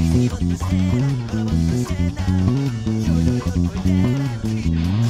You don't understand. I don't understand. You don't understand.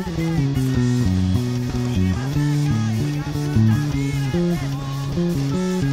Música